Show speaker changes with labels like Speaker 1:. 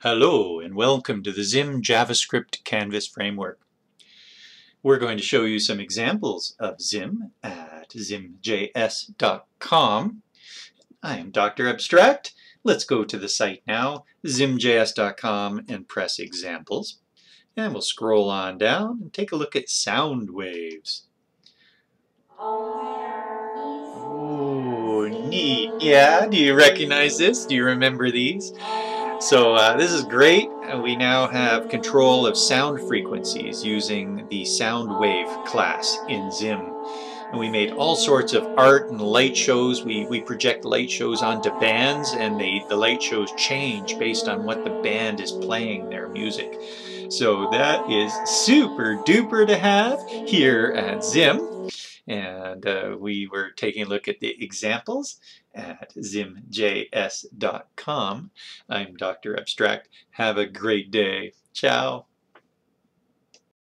Speaker 1: Hello and welcome to the Zim JavaScript Canvas Framework. We're going to show you some examples of Zim at zimjs.com. I am Dr. Abstract. Let's go to the site now, zimjs.com, and press Examples. And we'll scroll on down and take a look at sound waves. Ooh, neat. Yeah, do you recognize this? Do you remember these? So uh, this is great. We now have control of sound frequencies using the sound wave class in Zim. And we made all sorts of art and light shows. We, we project light shows onto bands and they, the light shows change based on what the band is playing their music. So that is super duper to have here at Zim. And uh, we were taking a look at the examples at zimjs.com. I'm Dr. Abstract. Have a great day. Ciao.